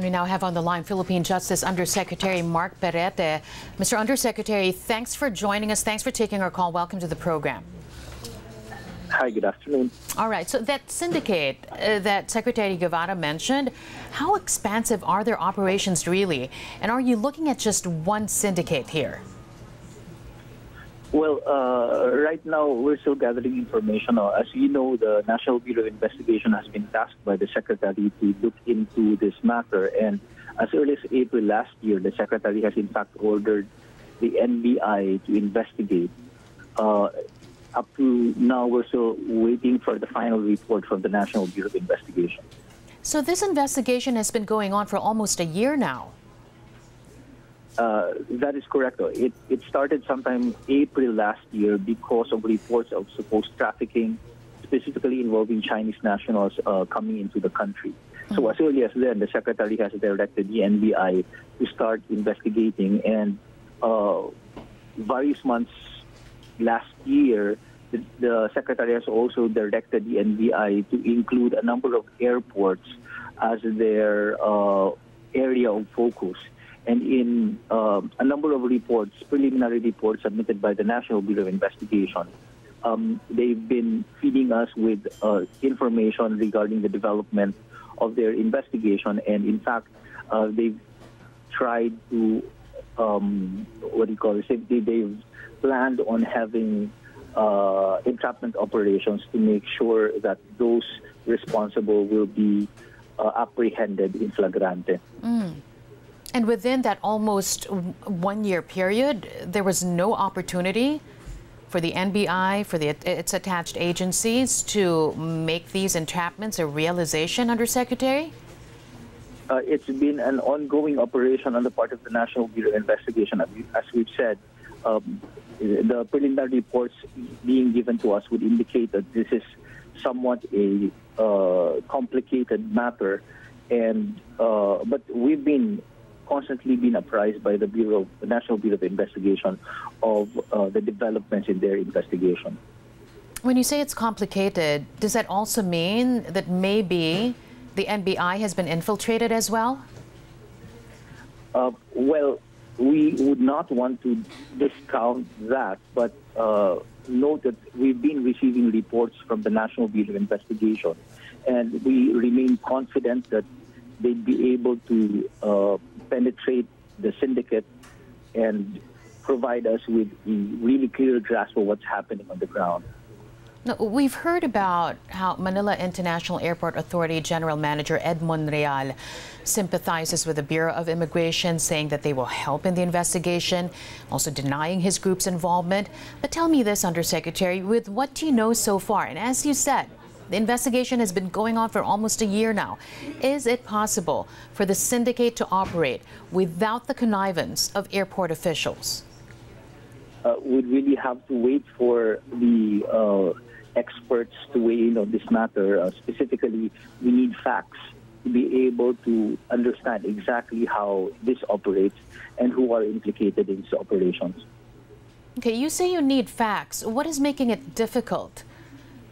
And we now have on the line Philippine Justice Undersecretary Markk Perete. Mr. Undersecretary, thanks for joining us. Thanks for taking our call. Welcome to the program. Hi, good afternoon. All right, so that syndicate uh, that Secretary Guevarra mentioned, how expansive are their operations really? And are you looking at just one syndicate here? Well, uh, right now we're still gathering information. Uh, as you know, the National Bureau of Investigation has been tasked by the Secretary to look into this matter. And as early as April last year, the Secretary has in fact ordered the NBI to investigate. Uh, up to now, we're still waiting for the final report from the National Bureau of Investigation. So this investigation has been going on for almost a year now. Uh, that is correct. It, it started sometime April last year because of reports of supposed trafficking, specifically involving Chinese nationals uh, coming into the country. Mm-hmm. So as early as then, the secretary has directed the NBI to start investigating, and uh, various months last year, the, the secretary has also directed the NBI to include a number of airports as their uh, area of focus. And in uh, a number of reports, preliminary reports submitted by the National Bureau of Investigation, um, they've been feeding us with uh, information regarding the development of their investigation. And in fact, uh, they've tried to, um, what do you call it, they, they've planned on having uh, entrapment operations to make sure that those responsible will be uh, apprehended in flagrante. Mm. And within that almost one year period, there was no opportunity for the NBI, for the, its attached agencies to make these entrapments a realization, Undersecretary? Uh, it's been an ongoing operation on the part of the National Bureau of Investigation. As we've said, um, the preliminary reports being given to us would indicate that this is somewhat a uh, complicated matter. And uh, but we've been constantly been apprised by the Bureau, the National Bureau of Investigation, of uh, the developments in their investigation. When you say it's complicated, does that also mean that maybe the NBI has been infiltrated as well? Uh, well, we would not want to discount that, but uh, note that we've been receiving reports from the National Bureau of Investigation, and we remain confident that they'd be able to uh, penetrate the syndicate and provide us with a really clear grasp of what's happening on the ground. Now, we've heard about how Manila International Airport Authority General Manager Ed Monreal sympathizes with the Bureau of Immigration, saying that they will help in the investigation, also denying his group's involvement. But tell me this, Undersecretary, with what do you know so far? And as you said, the investigation has been going on for almost a year now. Is it possible for the syndicate to operate without the connivance of airport officials? Uh, we'd really have to wait for the uh, experts to weigh in on this matter. Uh, specifically, we need facts to be able to understand exactly how this operates and who are implicated in these operations. Okay, you say you need facts. What is making it difficult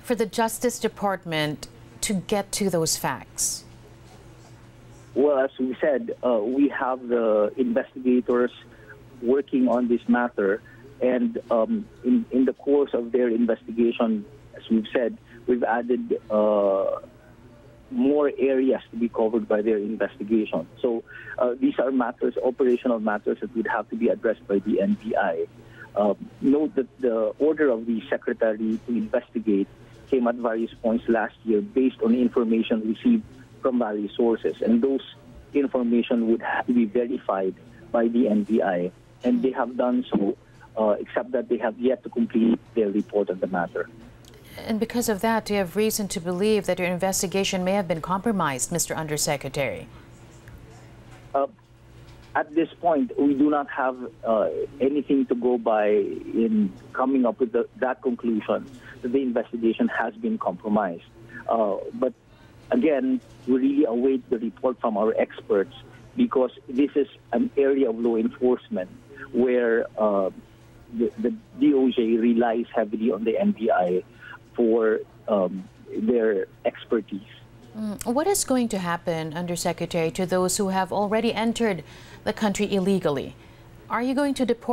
for the Justice Department to get to those facts? Well, as we said, uh, we have the investigators working on this matter, and um, in, in the course of their investigation, as we've said, we've added uh, more areas to be covered by their investigation. So uh, these are matters, operational matters that would have to be addressed by the NBI. Uh, note that the order of the secretary to investigate came at various points last year based on information received from various sources. And those information would have to be verified by the NBI. And they have done so, uh, except that they have yet to complete their report on the matter. And because of that, do you have reason to believe that your investigation may have been compromised, Mr. Undersecretary? At this point, we do not have uh, anything to go by in coming up with the, that conclusion that the investigation has been compromised. Uh, but again, we really await the report from our experts because this is an area of law enforcement where uh, the, the, DOJ relies heavily on the NBI for um, their expertise. Mm, what is going to happen, Undersecretary, to those who have already entered the country illegally? Are you going to deport?